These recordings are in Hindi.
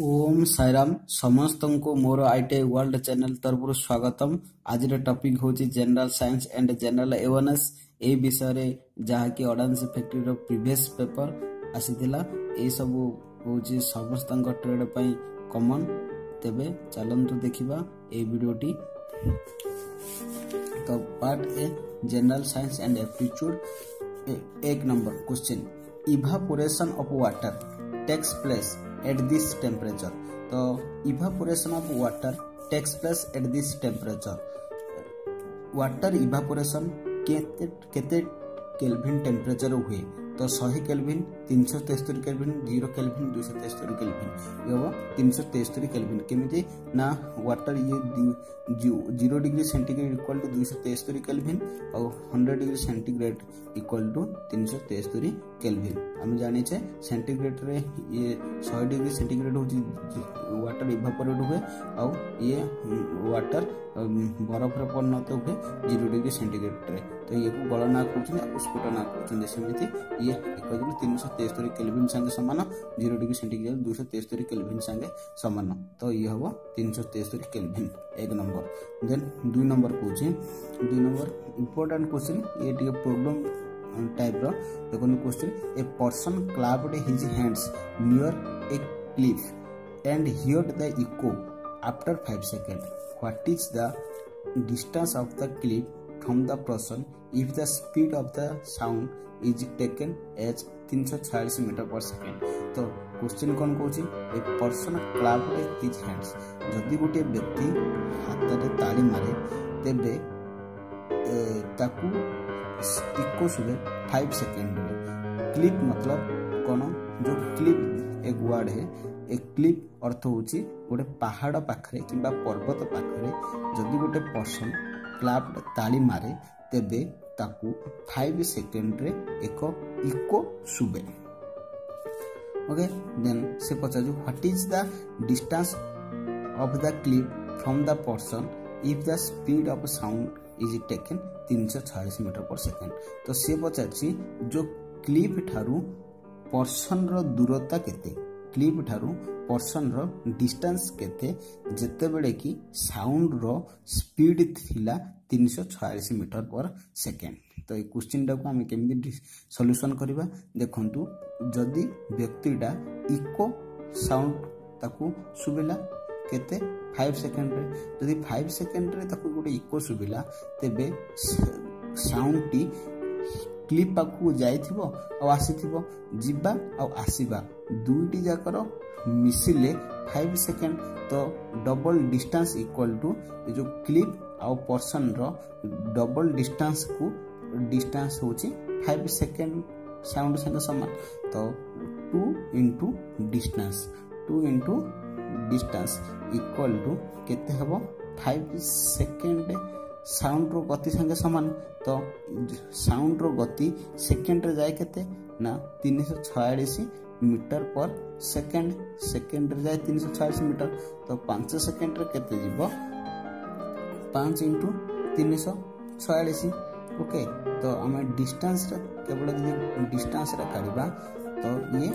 ओम सैराम समस्त को मोर I T I world channel तरफ स्वागतम आज टॉपिक हूँ general science and general awareness ए विषय जहाँकि अडानस फैक्ट्री प्रीवियस पेपर आसाला सब हूँ समस्त ट्रेड पर कमन तेज चलत देखा ये भिडटी तो part A general science and aptitude एक number question evaporation of water takes place at this temperature तो evaporation of water takes place at this temperature water evaporation kelvin temperature हुए तो शहे केल्भिन तीन सौ तेस्तरी केल्भिन जीरो केल्भिन दुई सौ तेस्तरी केल्भिन ये हम तीन सौ तेस्तरी केल्भिन केमी ना वाटर ये zero degree centigrade equal to दुई सौ तेस्तरी केल्भिन और hundred degree centigrade equal to तीन सौ तेस्तरी कैलभिन आम जाने सेग्रेड रे ये शहे डिग्री सेंटीग्रेड हूँ वाटर इभापोरेट हुए आए ये वाटर बरफर परिणत हुए जीरो डिग्री सेंटीग्रेड्रे तो ये गलना कहते स्फुटना कर ये କହିଦେଲୁ ତିନିଶହ ତେସ୍ତରୀ କେଲଭିନ୍ ସାଙ୍ଗେ ସମାନ ଜିରୋ ଡିଗ୍ରୀ ସେଣ୍ଟିଗ୍ରେଡ୍ ଦୁଇଶହ ତେସ୍ତରୀ କେଲଭିନ୍ ସାଙ୍ଗେ ସମାନ ତ ଇଏ ହେବ ତିନିଶହ ତେସ୍ତରୀ କେଲଭିନ୍ ଏକ ନମ୍ବର ଦେନ୍ ଦୁଇ ନମ୍ବର କହୁଛି ଦୁଇ ନମ୍ବର ଇମ୍ପୋର୍ଟାଣ୍ଟ କ୍ୱେଶ୍ଚିନ୍ ଇଏ ଟିକେ ପ୍ରୋବ୍ଲେମ୍ ଟାଇପ୍ର ଦେଖନ୍ତୁ question a person clapped his hands near a cliff and heard the echo after 5 seconds. What is the distance of the cliff from the person if the speed of the sound is taken as 346 meter per second तो क्वेश्चन कौन कौन a person clap with hands जदि गोटे व्यक्ति हाथ ताली मारे तेज ताकू इको सुबे फाइव सेकेंड हुए क्लिप मतलब कौन जो क्लिप एक वर्ड है एक क्लिप अर्थ हो गए पहाड़ पाखे कि पर्वत पाखे जदि गोटे पर्सन क्लाप्ड ताली मारे तबे ताकु फाइव सेकेंड रे एक इको सुबे ओके देन से पचार what is the distance of the cliff from the person if the speed of sound is taken तीन सौ चालीस मीटर पर सेकेंड तो से पचार जो क्लिप ठारू पर्सन रूरता के क्लीप ठारू ପର୍ସନ୍ର ଡିଷ୍ଟାନ୍ସ କେତେ ଯେତେବେଳେ କି ସାଉଣ୍ଡର ସ୍ପିଡ୍ ଥିଲା ତିନିଶହ ଛୟାଳିଶ ମିଟର ପର୍ ସେକେଣ୍ଡ ତ ଏଇ କୋଶ୍ଚିନ୍ଟାକୁ ଆମେ କେମିତି ସଲ୍ୟୁସନ୍ କରିବା ଦେଖନ୍ତୁ ଯଦି ବ୍ୟକ୍ତିଟା ଇକୋ ସାଉଣ୍ଡ ତାକୁ ଶୁଭିଲା କେତେ ଫାଇଭ୍ ସେକେଣ୍ଡରେ ଯଦି ଫାଇଭ୍ ସେକେଣ୍ଡରେ ତାକୁ ଗୋଟେ ଇକୋ ଶୁଭିଲା ତେବେ ସାଉଣ୍ଡଟି କ୍ଲିପ୍ ପାଖକୁ ଯାଇଥିବ ଆଉ ଆସିଥିବ ଯିବା ଆଉ ଆସିବା ଦୁଇଟି ଯାକର ମିଶିଲେ ଫାଇଭ୍ ସେକେଣ୍ଡ ତ ଡବଲ ଡିଷ୍ଟାନ୍ସ ଇକ୍ୱାଲ୍ ଟୁ ଏ ଯେଉଁ କ୍ଲିପ୍ ଆଉ ପର୍ସନର ଡବଲ ଡିଷ୍ଟାନ୍ସକୁ ଡିଷ୍ଟାନ୍ସ ହେଉଛି ଫାଇଭ୍ ସେକେଣ୍ଡ ସାଉଣ୍ଡ ସାଙ୍ଗେ ସମାନ ତ two into distance two into distance equal to କେତେ ହେବ ଫାଇଭ୍ ସେକେଣ୍ଡ ସାଉଣ୍ଡର ଗତି ସାଙ୍ଗେ ସମାନ ତ ସାଉଣ୍ଡର ଗତି ସେକେଣ୍ଡରେ ଯାଏ କେତେ ନା ତିନିଶହ ଛୟାଳିଶ ମିଟର ପର ସେକେଣ୍ଡ ସେକେଣ୍ଡରେ ଯାଏ ତିନିଶହ ଛୟାଳିଶ ମିଟର ତ ପାଞ୍ଚ ସେକେଣ୍ଡରେ କେତେ ଯିବ ପାଞ୍ଚ ଇଣ୍ଟୁ ତିନିଶହ ଛୟାଳିଶ ଓକେ ତ ଆମେ ଡିଷ୍ଟାନ୍ସରେ କେବଳ ଯଦି ଡିଷ୍ଟାନ୍ସରେ କାଢ଼ିବା ତ ଇଏ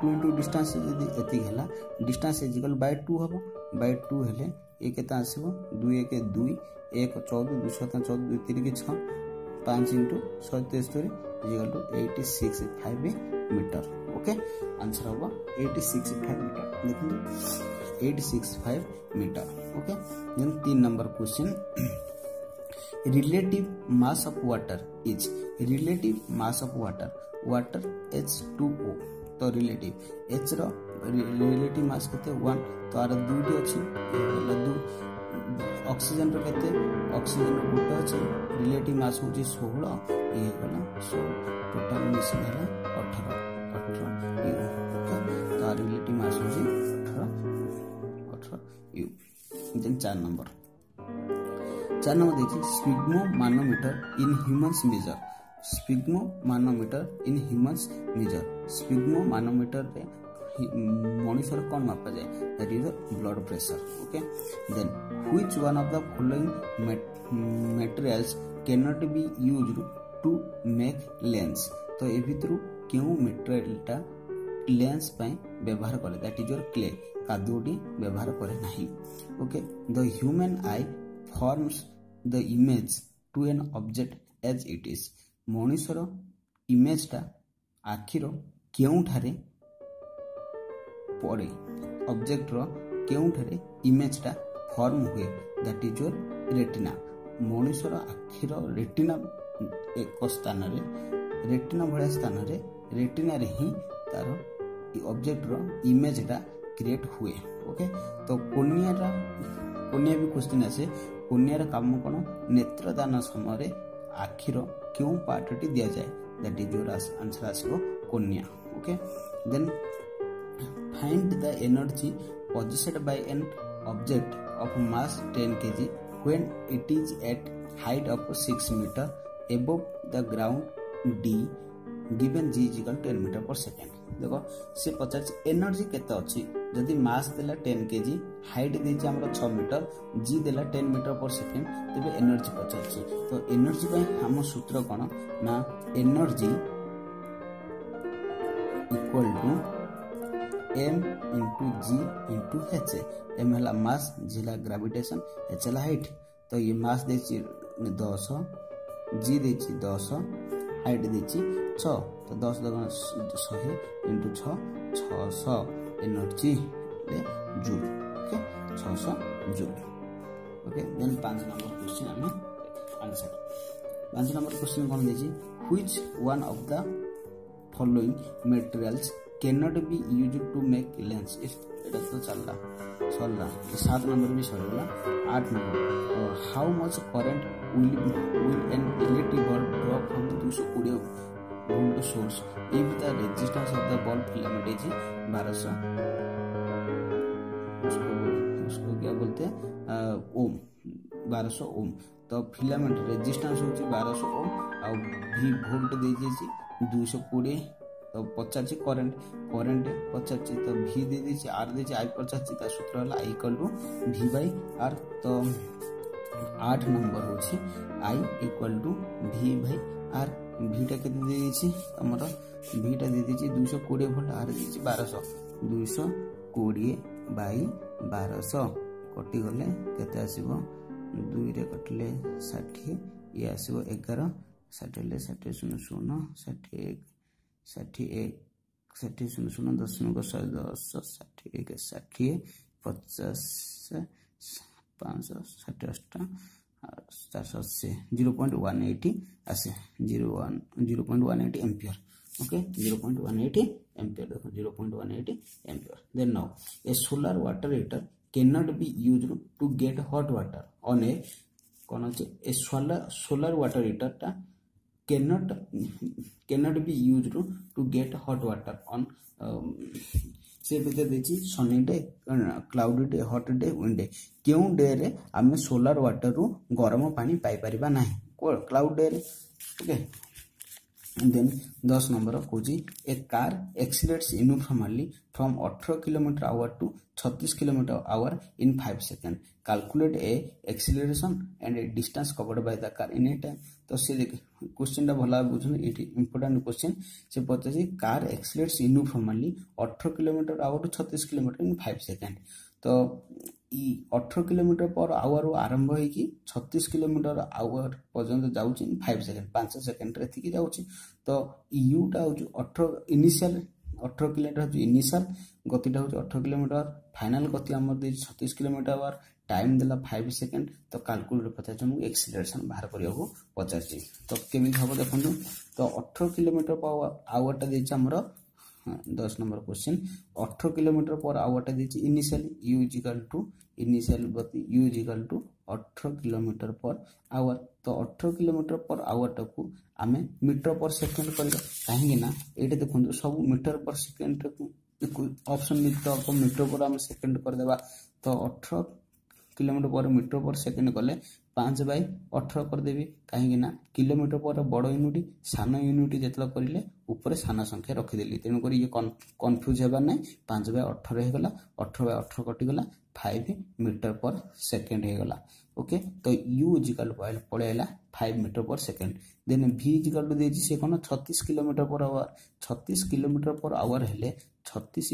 टू इंटु डिस्टान्स एला distance is equal by two हम बै टू हेले एक आस एक दुई एक चौदह दुश चौदह दुई तीन छः पाँच इंटु शह तेस्तरी is equal to eight six five metre okay answer हम एट सिक्स फाइव मीटर देखो eight six five metre okay तीन number question relative mass of water is relative mass of water water H two O ତ ରିଲେଟିଭ୍ ଏଚ୍ର ରିଲେଟିଭ୍ ମାସ୍ କେତେ ୱାନ୍ ତ ଆର ଦୁଇଟି ଅଛି ଅକ୍ସିଜେନ୍ର କେତେ ଅକ୍ସିଜେନ୍ର ଗୋଟେ ଅଛି ରିଲେଟିଭ୍ ମାସ୍ ହେଉଛି ଷୋହଳ ଇଏ ହେଇଗଲା ଷୋହଳ ଟୋଟାଲ୍ ମିଶିକି ହେଲା ଅଠର ଅଠର ୟୁ ତ ରିଲେଟିଭ୍ ମାସ୍ ହେଉଛି ଅଠର ଅଠର ୟୁ ଦେନ୍ ଚାରି ନମ୍ବର ଚାରି ନମ୍ବର ଦେଇଛି sphygmomanometer in humans measure sphygmomanometer in humans measure ସ୍ପିଗ୍ମୋମାନୋମିଟରରେ ମଣିଷର କ'ଣ ମାପାଯାଏ that is blood pressure okay then which one of the following materials cannot be used to make lens ତ ଏ ଭିତରୁ କେଉଁ ମେଟେରିଆଲ୍ଟା ଲେନ୍ସ ପାଇଁ ବ୍ୟବହାର କରେ ଦ୍ୟାଟ୍ ଇଜ୍ ୟୋର୍ କ୍ଲେ କାଦୁଅଟି ବ୍ୟବହାର କରେ ନାହିଁ okay the human eye forms the image to an object as it is ମଣିଷର ଇମେଜଟା ଆଖିର କେଉଁଠାରେ ପଡ଼େ ଅବଜେକ୍ଟର କେଉଁଠାରେ ଇମେଜଟା ଫର୍ମ ହୁଏ ଦ୍ୟାଟ୍ ଇଜ୍ ୟୋର୍ ରେଟିନା ମଣିଷର ଆଖିର ରେଟିନା ଏକ ସ୍ଥାନରେ ରେଟିନା ଭଳିଆ ସ୍ଥାନରେ ରେଟିନାରେ ହିଁ ତାର ଅବଜେକ୍ଟର ଇମେଜଟା କ୍ରିଏଟ୍ ହୁଏ ଓକେ ତ କୋନିଆର କୋନିଆ ବି କ୍ୱେଶ୍ଚିନ୍ ଆସେ କୋନିଆର କାମ କ'ଣ ନେତ୍ରଦାନ ସମୟରେ ଆଖିର କେଉଁ ପାର୍ଟଟି ଦିଆଯାଏ ଦ୍ୟାଟ୍ ଇଜ୍ ୟୋର ଆନ୍ସର୍ ଆସିବ କନ୍ୟା okay then find the energy possessed by an object of mass ten KG when it is at height of 6 meter above the ground d given g is equal to 10 meter per second देखो से पचार एनर्जी केते अछि ଯଦି ମାସ୍ ଦେଲା ଟେନ୍ କେଜି ହାଇଟ୍ ଦେଇଛି ଆମର ଛଅ ମିଟର ଜି ଦେଲା ଟେନ୍ ମିଟର ପର୍ ସେକେଣ୍ଡ ତେବେ ଏନର୍ଜି ପଚାରୁଛି ତ ଏନର୍ଜି ପାଇଁ ଆମ ସୂତ୍ର କ'ଣ ନା energy equal to m into g into h m ହେଲା ମାସ୍ ଜି ହେଲା ଗ୍ରାଭିଟେସନ୍ ଏଚ୍ ହେଲା ହାଇଟ୍ ତ ଇଏ ମାସ୍ ଦେଇଛି ଦଶ ଜି ଦେଇଛି ଦଶ ହାଇଟ୍ ଦେଇଛି ଛଅ ତ ଦଶ ଦଶ ଶହେ ଇଣ୍ଟୁ ଛଅ ଛଅଶହ एनर्जी चाहिँ जुल ओके छ छ जुल ओके देन पाँच नम्बर क्वेसन हामी आन्सर पाँच नम्बर क्वेसन କ'ଣ ଦେଇଛି one of the following materials cannot be use to make lens if এটা তো চললা সরলা সাত নম্বর भी সরলা আট number how much current will gold source if the resistance of the bulb filament is 1200 उसको उसको क्या बोलते हैं ओम 1200 ओम तो फिलामेंट रेजिस्टेंस होची 1200 ओम और भी वोल्ट दे जेसी 220 तो पचार करेन्ट करेन्ट पचार तो भि दे दे आर दे आई पचार सूत्र है I equal to V by R तो आठ नंबर हो I equal to V by R Vita କେତେ ଦେଇଦେଇଛି ଆମର ଭିଟା ଦେଇଦେଇଛି ଦୁଇଶହ କୋଡ଼ିଏ ଭୋଲ୍ଟ ଆର ଦେଇଛି ବାରଶହ ଦୁଇଶହ କୋଡ଼ିଏ ବାଇ ବାରଶହ କଟିଗଲେ କେତେ ଆସିବ ଦୁଇରେ କଟିଲେ ଷାଠିଏ ଇଏ ଆସିବ ଏଗାର ଷାଠିଏ ହେଲେ ଷାଠିଏ ଶୂନ ଶୂନ ଷାଠିଏ ଏକ ଷାଠିଏ ଏକ ଷାଠିଏ ଶୂନ ଶୂନ ଦଶମିକ ଶହେ ଦଶ ଷାଠିଏ ଏକ ଷାଠିଏ ପଚାଶ ପାଞ୍ଚଶହ ଷାଠିଏ চারশো আছে জিরো পয়েন্ট ওয়ান এইটি আসে zero one zero point one eighty ampere okay zero point one eighty ampere দেখুন zero point one eighty ampere then now a solar water heater cannot be used to get hot water on a কোন হচ্ছে এ সোলার সোলার ওয়াটার হিটারটা cannot cannot be used to get hot water on um, ସେ ଭିତରେ ଦେଇଛି sunny day cloudy day hot day wind day କେଉଁ ଡେରେ ଆମେ ସୋଲାର ୱାଟରରୁ ଗରମ ପାଣି ପାଇପାରିବା ନାହିଁ କ୍ଲାଉଡ୍ ଡେରେ ଓକେ ଦେନ୍ ଦଶ ନମ୍ବର କହୁଛି a car accelerates uniformly from ଅଠର kilometre hour to Chhatish kilometre hour in five second calculate a acceleration and distance covered by the car in a time ତ ସେ কোশ্চেনটা ଭଲ ଭାବେ ବୁଝନ୍ତୁ ଏଇଠି ଇମ୍ପୋର୍ଟାଣ୍ଟ କୋଶ୍ଚେନ୍ ସେ ପଚାରିଛି କାର୍ ଏକ୍ସିଲେଟ୍ସ ୟୁନିଫର୍ମାଲି ଅଠର କିଲୋମିଟର ଆୱାରରୁ ଛତିଶ କିଲୋମିଟର ଇନ୍ ଫାଇଭ୍ ସେକେଣ୍ଡ ତ ଇ ଅଠର କିଲୋମିଟର ପର ଆୱାରରୁ ଆରମ୍ଭ ହେଇକି ଛତିଶ କିଲୋମିଟର ଆୱାର ପର୍ଯ୍ୟନ୍ତ ଯାଉଛି ଇନ୍ ଫାଇଭ୍ ସେକେଣ୍ଡ ପାଞ୍ଚ ସେକେଣ୍ଡରେ ଏତିକି ଯାଉଛି ତ ୟୁଟା ହେଉଛି ଅଠର ଇନିସିଆଲ ଅଠର କିଲୋମିଟର ହେଉଛି ଇନିସିଆଲ ଗତିଟା ହେଉଛି ଅଠର କିଲୋମିଟର ଫାଇନାଲ ଗତି ଆମର ଦେଇଛି ସତେଇଶ କିଲୋମିଟର ଆୱାର ଟାଇମ୍ ଦେଲା ଫାଇଭ୍ ସେକେଣ୍ଡ ତ କାଲକୁଲେଟର ପଚାରିଛି ଆମକୁ ଏକ୍ସିଲେସନ୍ ବାହାର କରିବାକୁ ପଚାରିଛି ତ କେମିତି ହେବ ଦେଖନ୍ତୁ ତ ଅଠର କିଲୋମିଟର ପର୍ ଆୱାରଟା ଦେଇଛି ଆମର ଦଶ ନମ୍ବର କୋଶ୍ଚିନ୍ ଅଠର କିଲୋମିଟର ପର୍ ଆୱାରଟା ଦେଇଛି initial u equal to initial ଗତି ୟୁଜିକାଲ ଟୁ ଅଠର କିଲୋମିଟର ପର୍ ଆୱାର ତ ଅଠର କିଲୋମିଟର ପର୍ ଆୱାରଟାକୁ ଆମେ ମିଟର ପର୍ ସେକେଣ୍ଡ କରିବା କାହିଁକି ନା ଏଇଟା ଦେଖନ୍ତୁ ସବୁ ମିଟର ପର୍ ସେକେଣ୍ଡକୁ ଅପସନ୍ ଯୁକ୍ତ ମିଟର ପରେ ଆମେ ସେକେଣ୍ଡ କରିଦେବା ତ ଅଠର କିଲୋମିଟର ପରେ ମିଟର ପର୍ ସେକେଣ୍ଡ କଲେ ପାଞ୍ଚ ବାଇ ଅଠର କରିଦେବି କାହିଁକି ନା କିଲୋମିଟର ପରେ ବଡ଼ ୟୁନିଟ୍ ସାନ ୟୁନିଟ୍ ଯେତେବେଳେ କରିଲେ ଉପରେ ସାନ ସଂଖ୍ୟା ରଖିଦେଲି ତେଣୁକରି ଇଏ କନଫ୍ୟୁଜ୍ ହେବାର ନାହିଁ ପାଞ୍ଚ ବାଇ ଅଠର ହେଇଗଲା ଅଠର ବାଇ ଅଠର କଟିଗଲା फाइव मीटर पर सेकेंड होगा ओके तो you is equal पलैला five metre per second then v is equal to देती से कौन छत्तीस किलोमीटर पर आवर छत्तीस किलोमीटर पर आवर है छत्तीस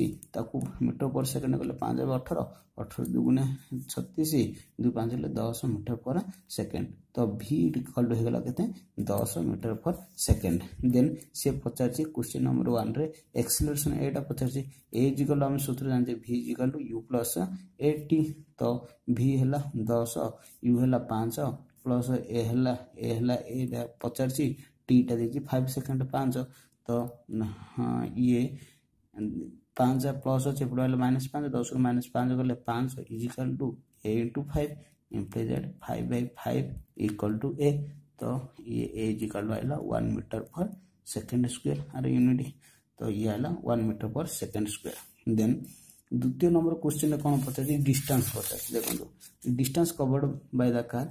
मीटर पर सेकेंड गले पाँच अठर अठर दुगुने छत्तीस दु पाँच दस मीटर पर सेकेंड तो भी इजिकल टू होगा के दस मीटर पर सेकेंड देन से पचार क्वेश्चन नंबर वन रे एक्सिलेसन एटा पचार ए इजिकल आम सूत्र जानते v is equal to u plus a t तो भि है दस यू है पाँच प्लस ए है ए है ए पचार टीटा दे फाइव सेकेंड पाँच तो ये पाँच प्लस अच्छे है माइनस पाँच दस रु माइनस पाँच गले पाँच is equal to a into five implies five by five equal to a तो ये ए इजिकाल टू आएगा one metre per second square our unit तो ये है one metre per second square then ଦ୍ୱିତୀୟ ନମ୍ବର କୋଶ୍ଚିନ୍ରେ କ'ଣ ପଚାରିଛି ଡିଷ୍ଟାନ୍ସ ପଚାରିଛି ଦେଖନ୍ତୁ distance covered by the car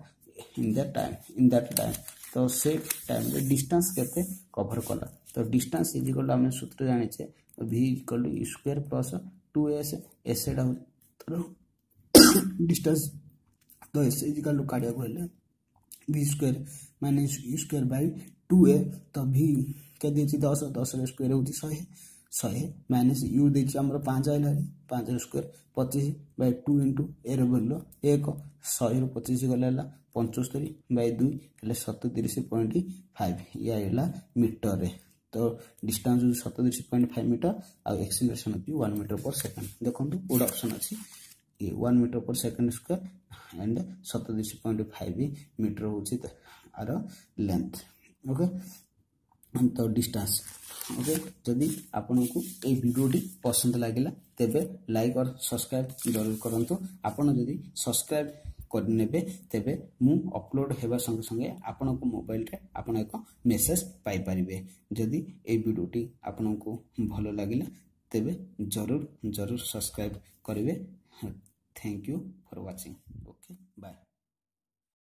in the time in that time ତ ସେ ଟାଇମ୍ରେ ଡିଷ୍ଟାନ୍ସ କେତେ କଭର୍ କଲା ତ ଡିଷ୍ଟାନ୍ସ ଇଜିକଲ୍ ଆମେ ସୂତ୍ର ଜାଣିଛେ v is equal u square plus two s s ଏଟା ହେଉଛି ତା'ର ଡିଷ୍ଟାନ୍ସ ତ ଏସ୍ ଇଜିକାଲ୍ କାଢ଼ିବାକୁ ହେଲେ ଭି ସ୍କୋୟାର ମାନେ u square by two a ତ ଭି କେତେ ଦେଇଛି ଦଶ ଦଶର ସ୍କୋୟାର ହେଉଛି ଶହେ सय माइनस यु दि हाम्रो पाँच स्क्वायर पच्चिस बाई टू इन्टु एक सय र पच्चिस गल होला पञ्चस्तरी बाई दुई या सततिरिया मिटरे त डिस्टान्स सततिस पोइन्ट फाइभ मिटर आउ एक्सन वान मिटर पर सेकेन्ड देख्नु good option a one metre per second square and सततिस point five metre हुन्छ are length okay the distance okay ଯଦି ଆପଣଙ୍କୁ ଏଇ ଭିଡ଼ିଓଟି ପସନ୍ଦ ଲାଗିଲା ତେବେ ଲାଇକ୍ ଅର୍ ସବସ୍କ୍ରାଇବ୍ ଜରୁର କରନ୍ତୁ ଆପଣ ଯଦି ସବସ୍କ୍ରାଇବ୍ କରିନେବେ ତେବେ ମୁଁ ଅପଲୋଡ଼ ହେବା ସଙ୍ଗେ ସଙ୍ଗେ ଆପଣଙ୍କ ମୋବାଇଲରେ ଆପଣ ଏକ ମେସେଜ ପାଇପାରିବେ ଯଦି ଏଇ ଭିଡ଼ିଓଟି ଆପଣଙ୍କୁ ଭଲ ଲାଗିଲା ତେବେ ଜରୁର ଜରୁର ସବସ୍କ୍ରାଇବ୍ କରିବେ thank you for watching okay bye